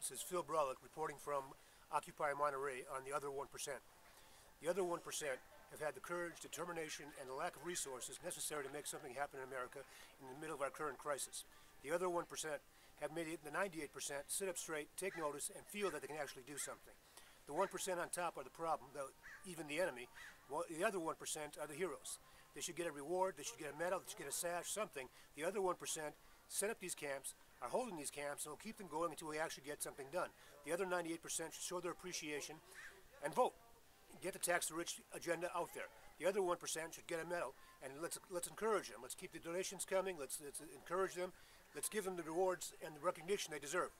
This is Phil Bralich reporting from Occupy Monterey on the other 1%. The other 1% have had the courage, determination, and the lack of resources necessary to make something happen in America in the middle of our current crisis. The other 1% have made it, the 98% sit up straight, take notice, and feel that they can actually do something. The 1% on top are the problem, though even the enemy. Well, the other 1% are the heroes. They should get a reward, they should get a medal, they should get a sash, something. The other 1% set up these camps, are holding these camps, and will keep them going until we actually get something done. The other 98% should show their appreciation and vote. Get the tax the rich agenda out there. The other 1% should get a medal, and let's, let's encourage them. Let's keep the donations coming, let's, let's encourage them, let's give them the rewards and the recognition they deserve.